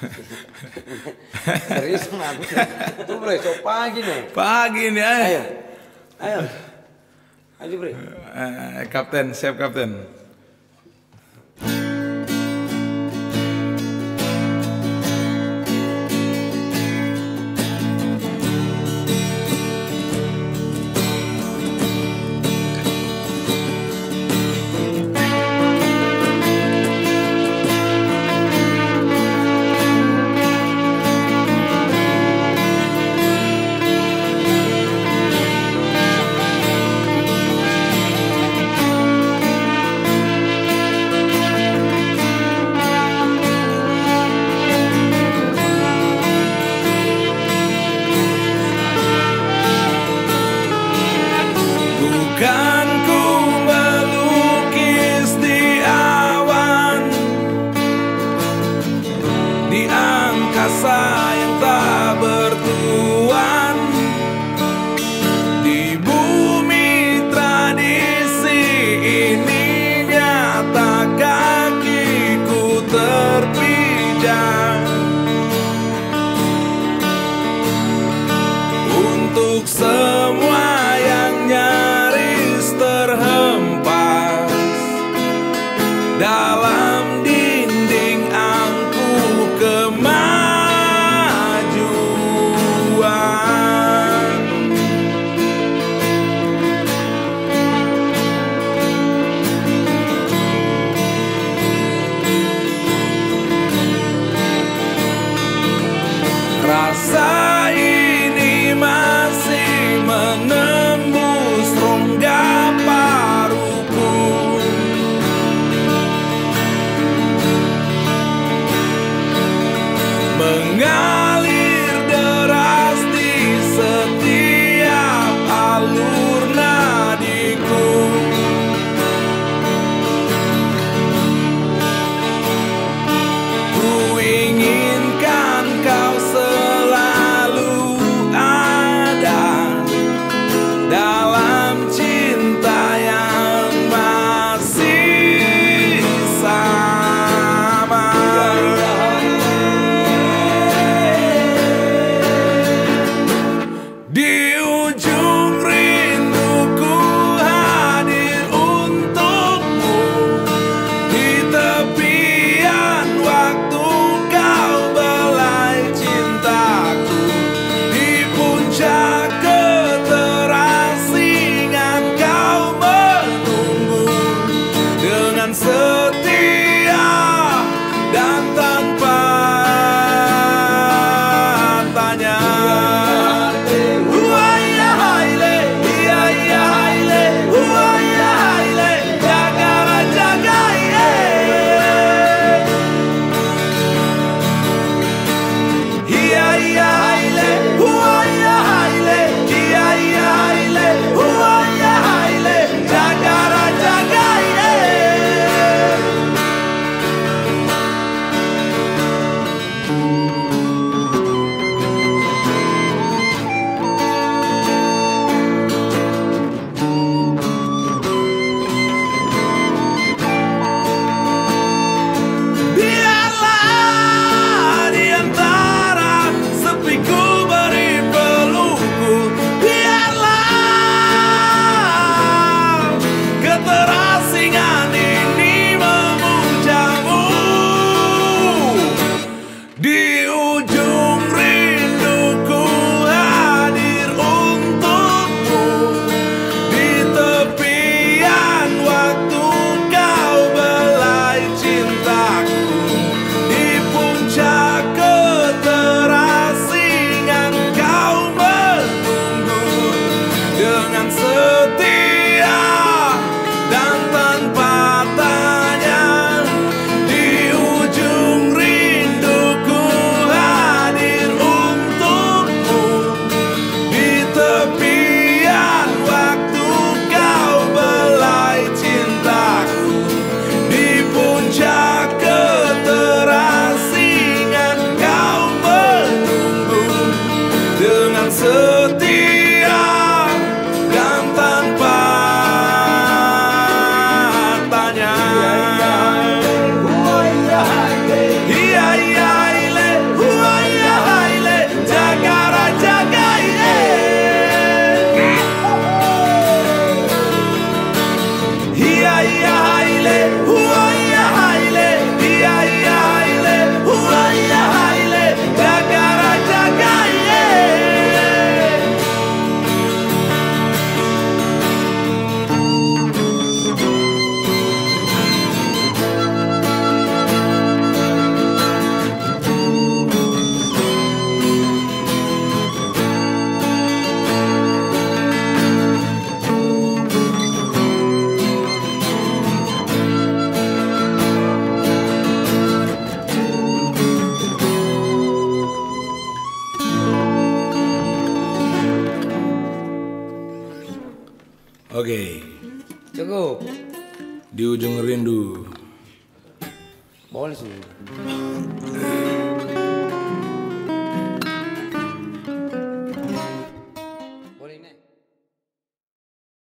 Serius ngaku. Tuh bre, so pagi nih. Pagi nih. Eh. Ayo. Ayo. Ayo bre. Eh, kapten, siap kapten. yoksa Oke, Cukup. di ujung rindu. Boleh sih.